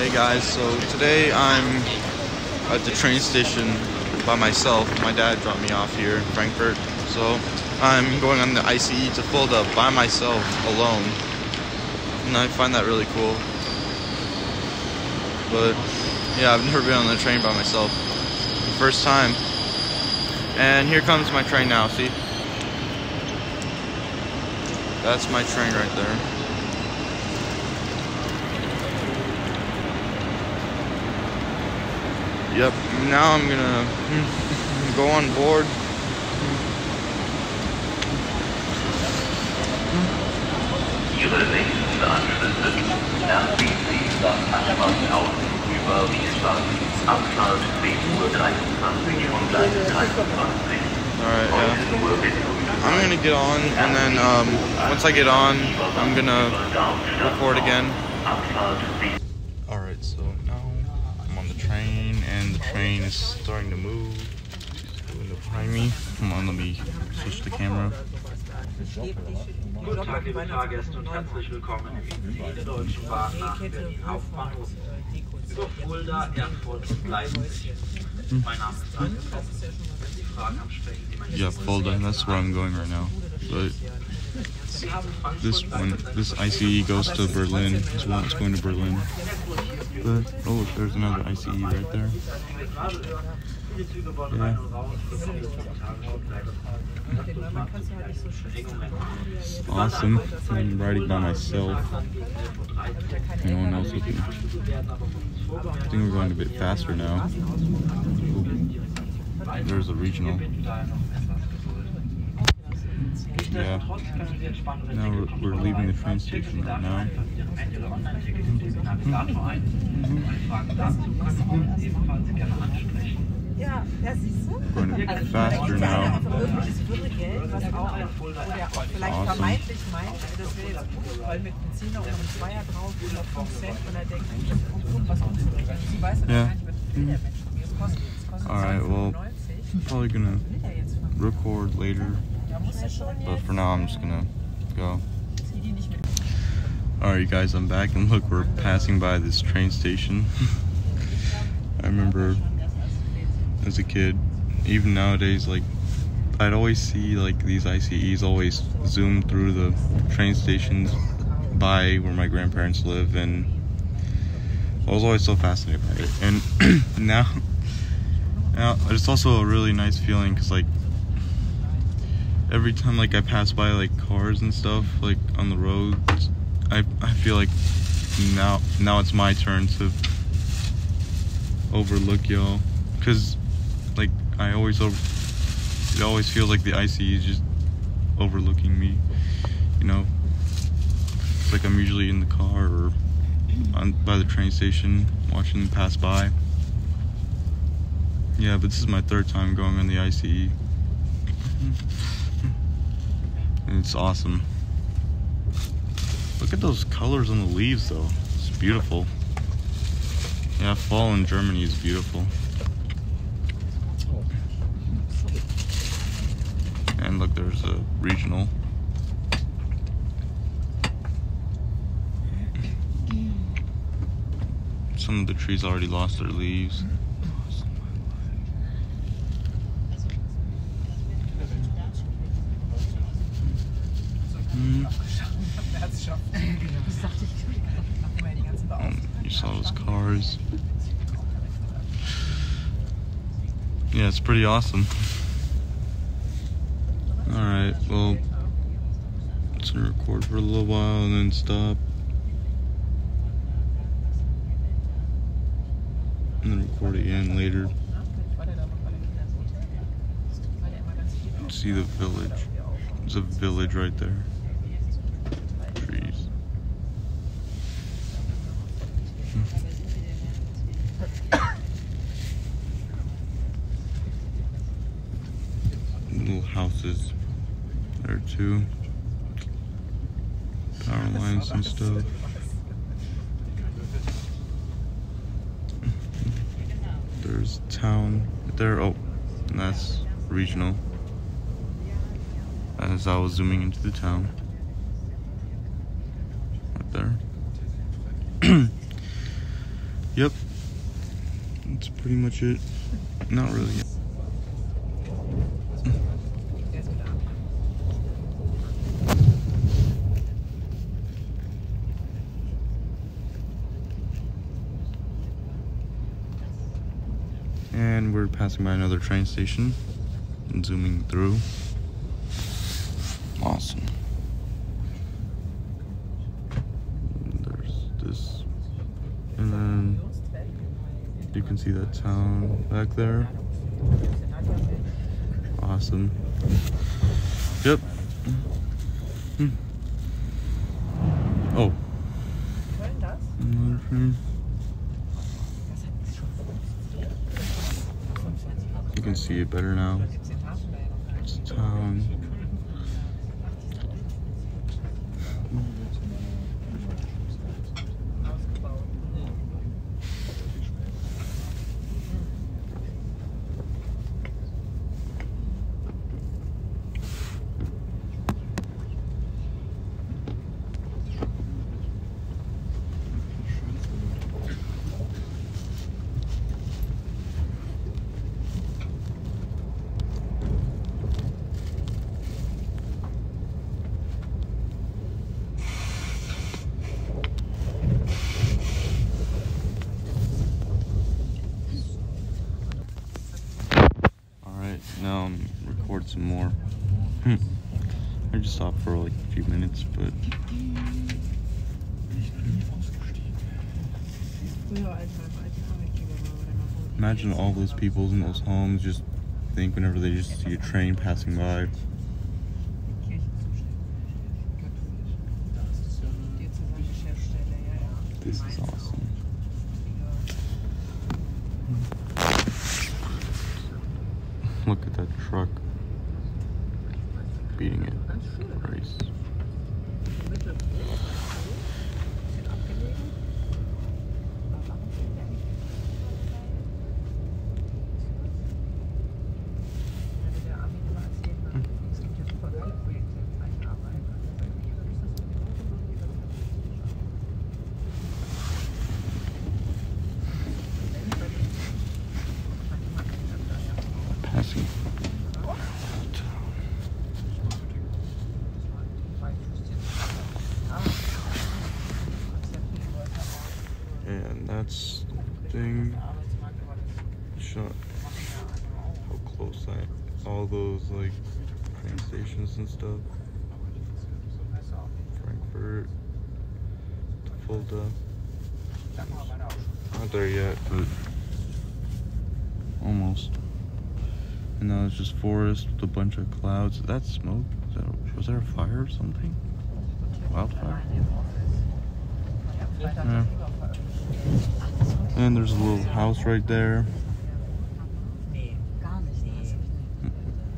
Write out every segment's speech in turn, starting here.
Hey guys, so today I'm at the train station by myself. My dad dropped me off here in Frankfurt, so I'm going on the ICE to Fulda by myself, alone. And I find that really cool. But yeah, I've never been on the train by myself. The first time. And here comes my train now, see? That's my train right there. Yep, now I'm gonna go on board. Ihre nächsten Anschlüsse nach Wiesbaden Anschluss über Wiesbaden, Abfahrt 10.23 Uhr von Gleis 23. Alright, yeah. I'm gonna get on, and then um, once I get on, I'm gonna record again. Alright, so train, and the train is starting to move. It's going behind me. Come on, let me switch the camera. Guten Tag, liebe Fahrgäste und herzlich willkommen ICE der Deutschen Bahn nach Berlin Hauptbahnhof. Über Fulda, Erfurt und Leipzig. Name Daniel Wenn Sie Fragen haben, sprechen Sie mein Yeah, Fulda, that's where I'm going right now. But this one, this ICE goes to Berlin. This one's going to Berlin. But, oh look, there's another ICE right there. Yeah. Awesome. I'm riding by myself. No one else with me. I think we're going a bit faster now. Ooh. There's a regional. Yeah. Now we're, we're leaving the train station right now. Going a bit Also, faster now. einfach irgendwelches Würgegeld, was auch, wo der auch vielleicht Awesome. vermeintlich meint, das wäre jetzt gut, weil mit einem Zehner oder einem Zweier drauf oder 5 Cent, und denkt, das ist irgendwas umzubringen. Sie weiß Ja. ja gar nicht, was will der Mensch von mir. Es kostet, es kostet Alright, well, 2,95. Probably gonna will der jetzt von mir? record later, but for now I'm just gonna go. Alright, you guys, I'm back, and look, we're passing by this train station. I remember as a kid, even nowadays, like, I'd always see, like, these ICEs always zoom through the train stations by where my grandparents live, and I was always so fascinated by it. And now, now, it's also a really nice feeling, because, like, every time, like, I pass by, like, cars and stuff, like, on the roads, I, I feel like now now it's my turn to overlook y'all. Because like I always over it always feels like the ICE is just overlooking me you know? It's like I'm usually in the car or on by the train station watching them pass by. Yeah but this is my third time going on the ICE it's awesome Look at those colors on the leaves, though. It's beautiful. Yeah, fall in Germany is beautiful. And look, there's a regional. Some of the trees already lost their leaves. Mm. Um, you saw Yeah, it's pretty awesome. Alright, well, it's gonna record for a little while and then stop. And then record again later. See the village. There's a village right there. Trees. Little houses there too. Power lines and stuff. There's town there. Oh, and that's regional. As I was zooming into the town. Right there. Yep. That's pretty much it. Not really. Der ist wieder ab. And we're passing by another train station and zooming through. Awesome. There's this. And then you can see that town back there. Awesome. Yep. Hmm. Oh, another train. Can see it better now. 17 Tafeln da ja noch gar It's town. Ausgebaut. Alright, now I'm record some more. Hmm. Stopped for like a few minutes, but Früher als beim alten Arbeitgeber war, war der mal vor- imagine all those people in those homes just think whenever they just see a train passing by. Kirche zuständig. Katholisch. Diözesane Geschäftsstelle, ja, ja. This is awesome. Look at that truck beating it. Ganz thing. Shot how close I all those like train stations and stuff. Frankfurt to Fulda. Not there yet, but almost. And now it's just forest with a bunch of clouds. Is that smoke? Is that, was there a fire or something? Wildfire? Yeah. And there's a little house right there.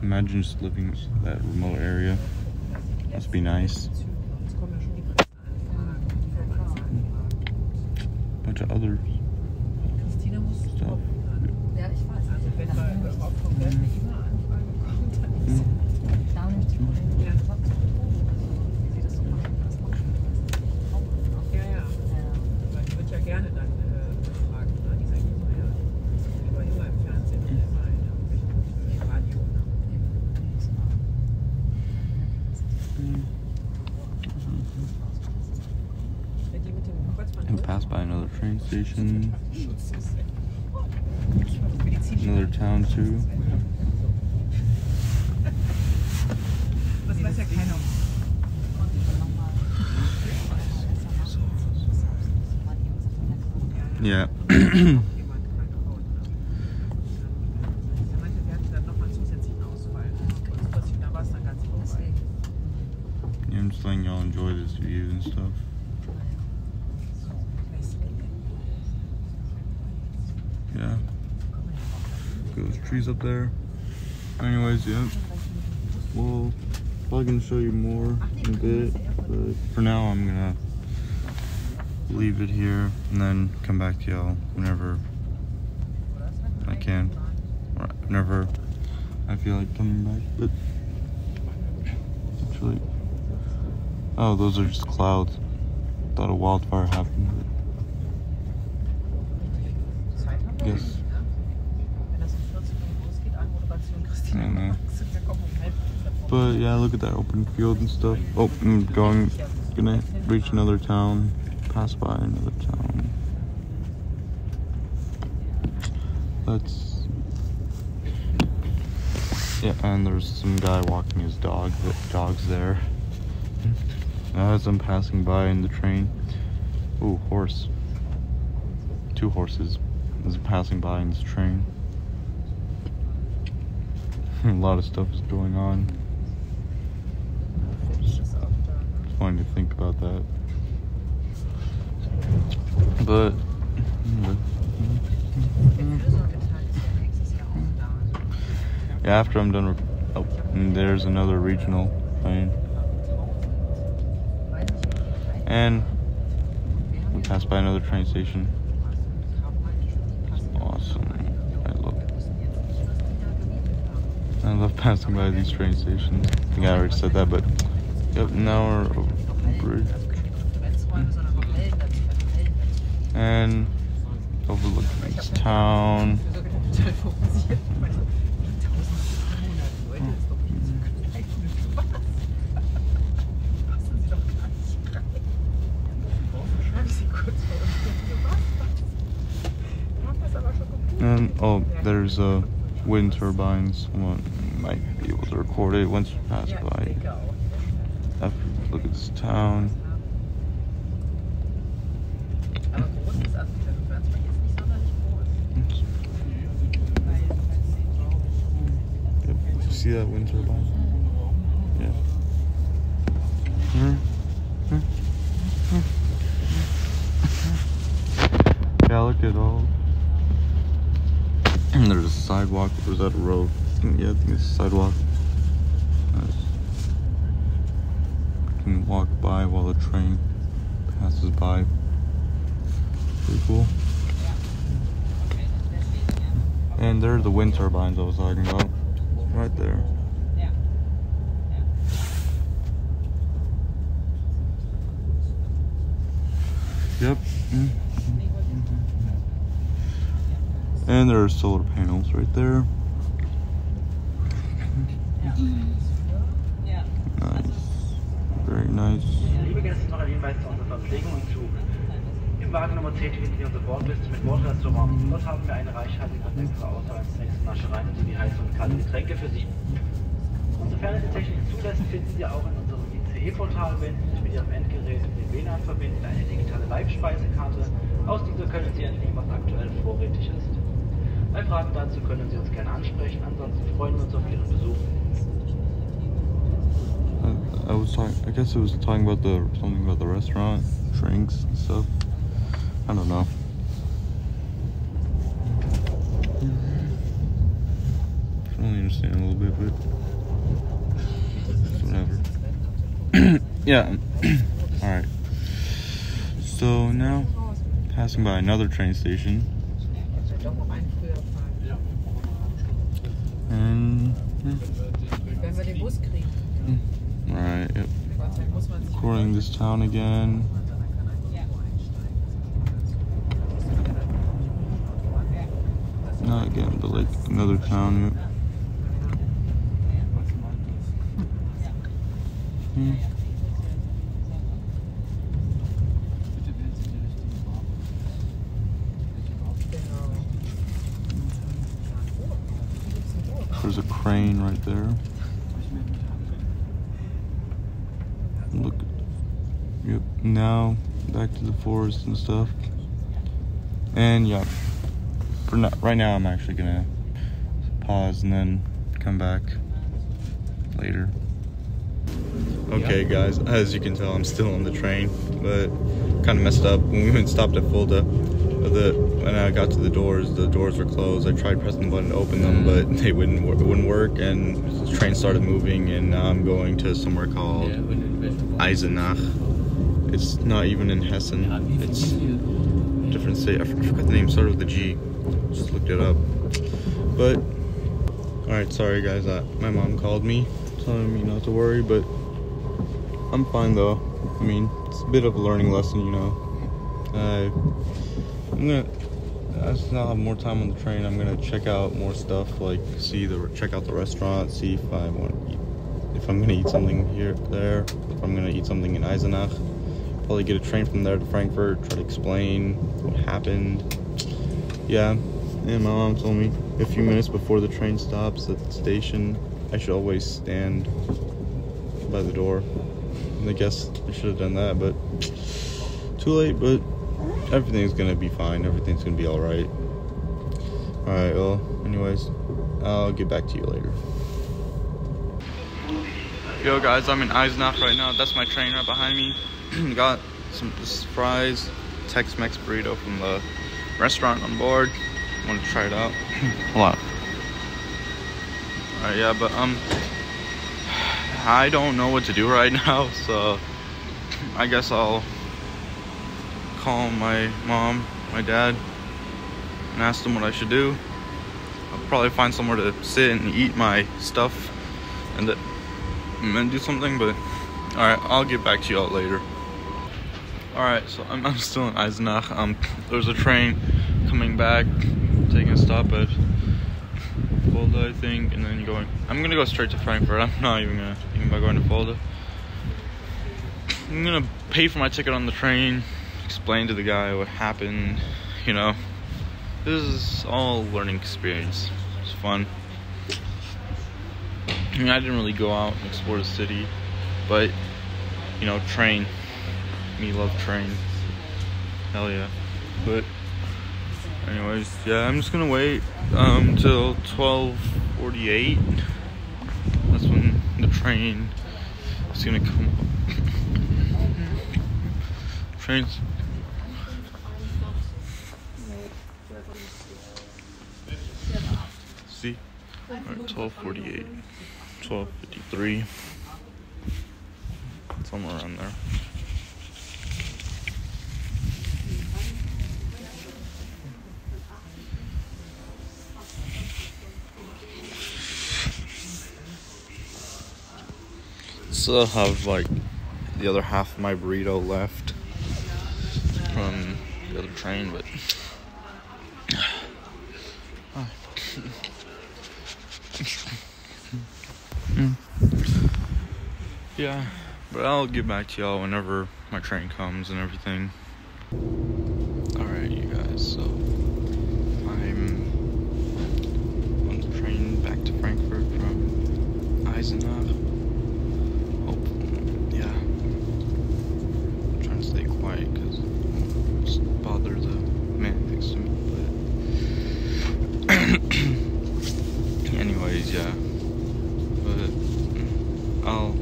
Imagine just living in that remote area. Must be nice. Bunch of other stuff. Es dann ganz vorbei. yeah, I'm just letting y'all enjoy this view and stuff. Yeah. Got those trees up there. Anyways, yeah. Well, probably gonna show you more in a bit, but for now I'm gonna leave it here and then come back to y'all whenever I can. Or whenever I feel like coming back. But actually, oh, those are just clouds. Thought a wildfire happened. But Yes. But yeah, look at that open field and stuff. Oh, I'm going, gonna reach another town, pass by another town. Let's. Yeah, and there's some guy walking his dog. The dog's there. As I'm passing by in the train. oh, horse. Two horses. I'm passing by in this train. A lot of stuff is going on. Funny to think about that. But yeah, after I'm done, oh, there's another regional nicht. and we passed by another train station. Awesome. I love. I love passing by these train stations. I think I already said that, but yep. Now bridge, and overlooking this town. Fürsorgeteil fokussiert. Ich meine, 1500 Leute ist doch viel zu klein. Was? Passen Sie doch gar nicht rein. Schreibe ich Sie kurz vor und denke, was? Wir haben das aber schon gebucht. And oh, there's uh, wind turbines. Someone might be able to record it once we pass by. Look at this town. Yep. You see that wind turbine? Yeah. Hmm. Hmm. Hmm. Yeah, look at all. And there's a sidewalk. Or is that a road? Yeah, I think it's a sidewalk. Nice. You walk by while the train passes by. Pretty cool. And there are the wind turbines I was talking about. Right there. Yep. Mm. And there are solar panels right there. Nice. Liebe Gäste, noch ein Hinweis zu unserer Verpflegung im Zug. Im Wagen Nummer 10 finden Sie unsere Bordliste mit Bordrestaurant. Dort haben wir eine reichhaltige und leckere Auswahl an und Naschereien sowie heiße und kalte Getränke für Sie. Sofern es die Technik zulässt, finden Sie auch in unserem ICE-Portal, wenn Sie sich mit Ihrem Endgerät mit dem WLAN verbinden, eine digitale Live-Speisekarte. Aus dieser können Sie entnehmen, was aktuell vorrätig ist. Bei Fragen dazu können Sie uns gerne ansprechen, ansonsten freuen wir uns auf Ihren Besuch. I, was talking. I guess it was talking about the something about the restaurant, drinks and stuff. I don't know. I only understand a little bit, but whatever. yeah. All right. So now, passing by another train station, Also doch noch einen früher fahren. and Wenn right. Yep. Touring this town again. Not again, but like another town. Yep. Hmm. There's a crane right there. Look. Yep. Now back to the forest and stuff. And yeah, for now, right now I'm actually gonna pause and then come back later. Okay, guys. As you can tell, I'm still on the train, but kind of messed up when we went stopped at Fulda. The when I got to the doors, the doors were closed. I tried pressing the button to open them, but they wouldn't wouldn't work, and the train started moving. And now I'm going to somewhere called Eisenach. It's not even in Hessen. It's different state. I forgot the name. Started with the G. Just looked it up. But all right, sorry guys. Uh, my mom called me, telling me not to worry, but I'm fine though. I mean, it's a bit of a learning lesson, you know. I, I'm gonna I still have more time on the train. I'm gonna check out more stuff, like see the check out the restaurant, see if I want to eat, if I'm gonna eat something here, there, if I'm gonna eat something in Eisenach. Probably get a train from there to Frankfurt, try to explain what happened. Yeah, and my mom told me a few minutes before the train stops at the station, I should always stand by the door. And I guess I should have done that, but too late. But everything's gonna be fine. Everything's gonna be all right. All right. Well, anyways, I'll get back to you later. Yo, guys, I'm in Eisenach right now. That's my train right behind me. Got some fries, Tex-Mex burrito from the restaurant on board. Want to try it out? Hold on. All right, yeah, but um, I don't know what to do right now, so I guess I'll call my mom, my dad, and ask them what I should do. I'll probably find somewhere to sit and eat my stuff and, then do something, but alright, I'll get back to y'all later. Alright, so I'm, I'm still in Eisenach. Um, there's a train coming back, taking a stop at Fulda, I think, and then going. I'm gonna go straight to Frankfurt. I'm not even gonna even by going to Fulda. I'm gonna pay for my ticket on the train, explain to the guy what happened. You know, this is all learning experience. It's fun. I mean, I didn't really go out and explore the city, but you know, train. Me love trains. Hell yeah. But anyways, yeah, I'm just gonna wait um till 12:48. That's when the train is gonna come. Trains. See, Alright, 12:48, 12:53, somewhere around there. Still have like the other half of my burrito left from the other train, but yeah, but I'll get back to y'all whenever my train comes and everything. Alright, you guys, so I'm on the train back to Frankfurt from Eisenach. Hope, yeah. I'm trying to stay quiet because just bother the man next to me. But, anyways, yeah. But I'll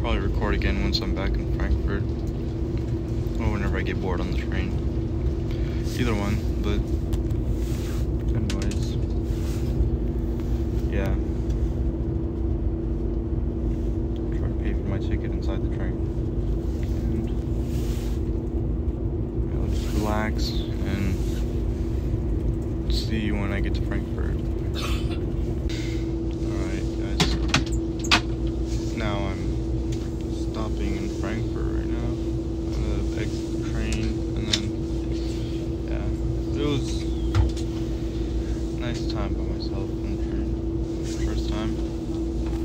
probably record again once I'm back in Frankfurt, or whenever I get bored on the train. Either one, but anyways, yeah. Try to pay for my ticket inside the train. And I'll just relax and see you when I get to Frankfurt. Alright, guys. Now I'm stopping in Frankfurt right now. I'm gonna exit the train and then, yeah. It was a nice time by myself on the train. First time.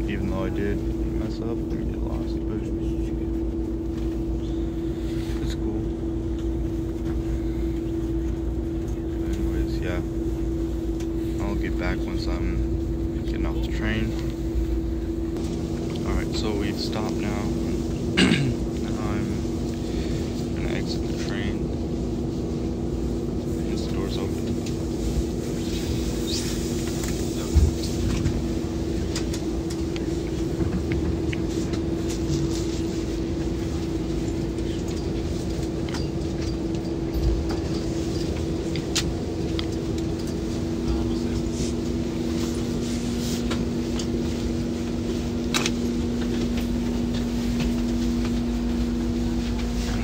Even though I did mess up and get lost, but it's cool. Anyways, yeah. I'll get back once I'm getting off the train. Alright, so we've stopped now. now I'm gonna exit the train. Once the door's open.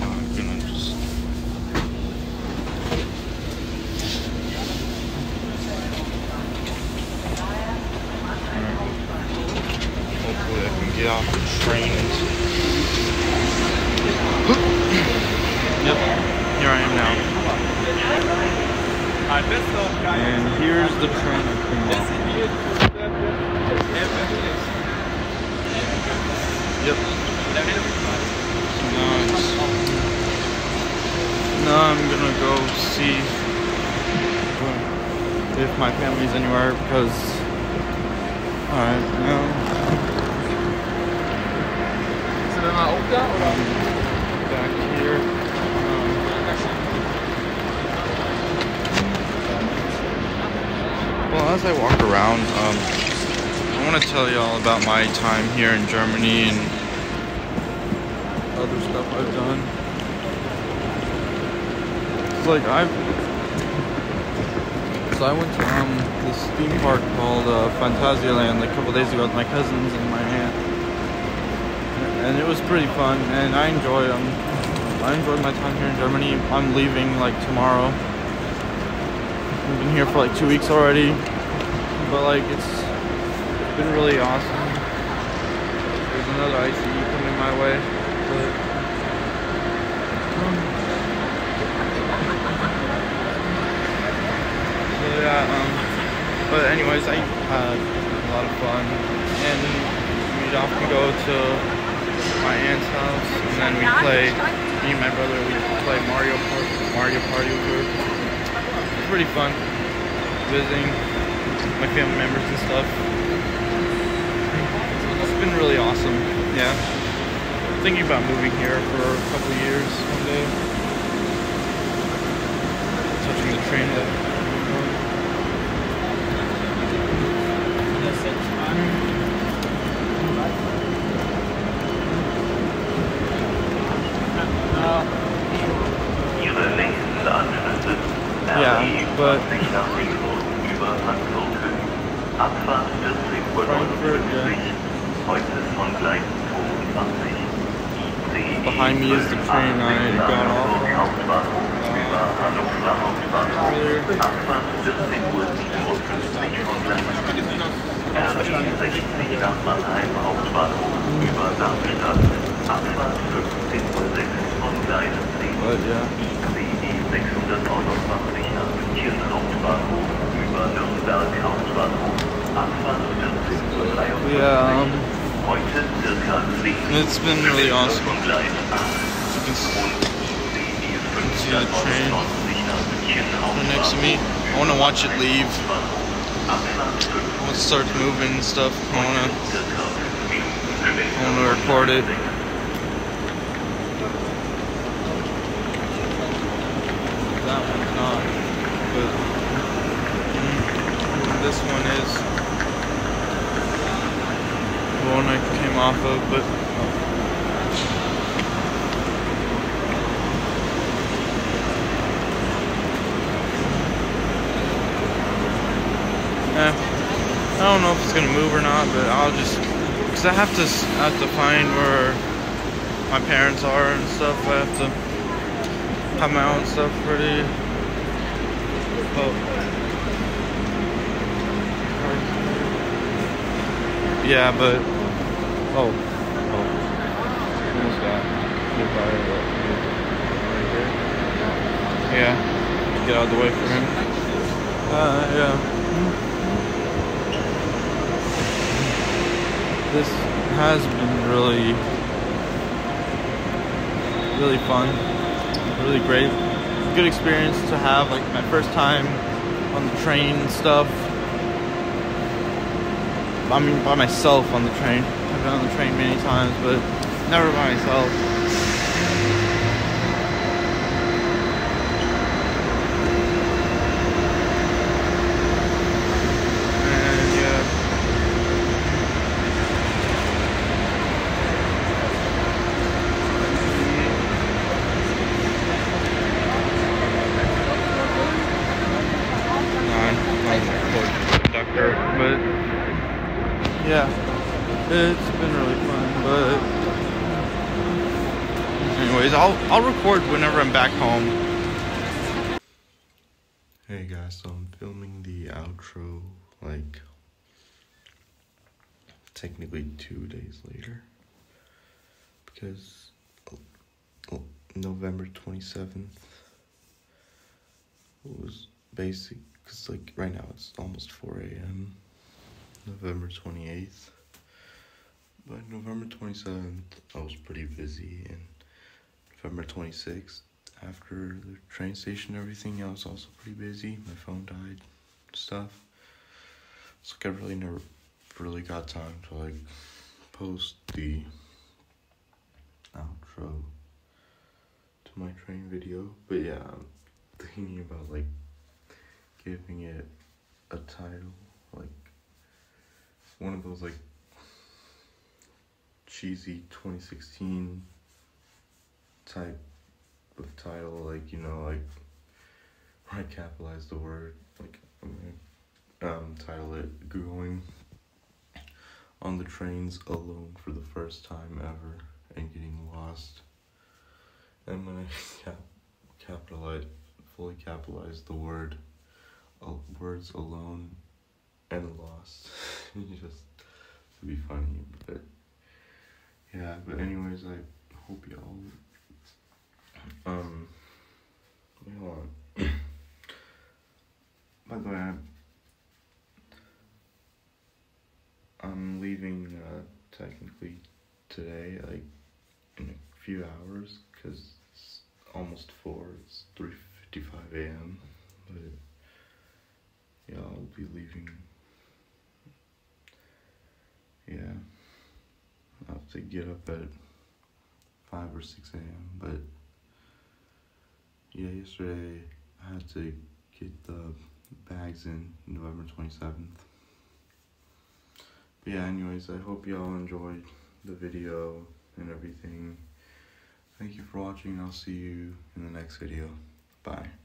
Now I'm gonna just Hopefully I can get off the train. yep, here I am now. And here's the train I came off. Yep. So now it's now I'm gonna go see if my family's anywhere because alright now um, back here. Um, well, as I walk around, um, I want to tell you all about my time here in Germany and other stuff I've done. It's like I've so I went to um this theme park called uh, Phantasialand like a couple days ago with my cousins and my aunt, and it was pretty fun. And I enjoy um I enjoyed my time here in Germany. I'm leaving like tomorrow. I've been here for like two weeks already, but like it's, it's been really awesome. There's another ICE coming my way, but. um, So yeah, um, but anyways, I had a lot of fun, and we'd often go to my aunt's house, and then we play. Me and my brother, we play Mario Party, Mario Party with her. It's pretty fun, visiting my family members and stuff. It's been really awesome. Yeah, thinking about moving here for a couple years one day. Touching the train that. Ihre nächsten Anschlüsse RE but- 20 nach Richtung über Frankfurt. Abfahrt 14.59 Frankfurt, yeah. Heute von Gleis 22. ICE Behind me is the train I got off of. Hauptbahnhof über Hannover Hauptbahnhof. Earlier. Abfahrt 14.57 Uhr von Gleis. RE 60 nach Mannheim Hauptbahnhof über Darmstadt. Abfahrt 15.06 von Gleis 10. But yeah. ICE 629 nach Hauptbahnhof über Nürnberg Hauptbahnhof. Abfahrt 14.23 Uhr. Yeah, um, Heute circa 10 it's been really awesome. Gleis 8 You can s- und ICE see the train 599 nach München right next to me. I want to watch it leave. Abfahrt 5 Once it starts moving and stuff, I want to circa 5 Minuten I want to record it. That one's not, but this one is the one I came off of. But eh, I don't know if it's gonna move or not, but I'll just because I have to I have to find where my parents are and stuff. I have to have my own stuff ready. Oh. Yeah, but oh, oh, by a right here. Yeah, get out of the way for him. Uh, yeah. This has been really, really fun, really great, good experience to have. Like my first time on the train and stuff. I mean, by myself on the train. I've been on the train many times, but never by myself. And yeah. Non, non conductor, but yeah, it's been really fun. But anyways, I'll I'll record whenever I'm back home. Hey guys, so I'm filming the outro like technically two days later because oh, oh, November 27th was basic, cause like right now it's almost four a.m. November twenty eighth. But November twenty seventh, I was pretty busy, and November twenty sixth, after the train station everything, I was also pretty busy. My phone died, stuff. So like I really never really got time to like post the outro to my train video. But yeah, I'm thinking about like giving it a title, like one of those like cheesy 2016 type of title, like you know, like where I capitalize the word, like I'm gonna um, title it "Going on the trains alone for the first time ever and getting lost." And when I cap- capitalize, fully capitalize the word, uh, words alone and lost, just to be funny, but yeah. But anyways, I hope y'all um, wait, hold on. By the way, I'm, I'm leaving uh, technically today, like in a few hours, because it's almost four. It's three fifty-five a.m. But yeah, I'll be leaving. Yeah, I have to get up at five or six a.m. But yeah, yesterday I had to get the bags in November 27th. But yeah, anyways, I hope y'all enjoyed the video and everything. Thank you for watching. I'll see you in the next video. Bye.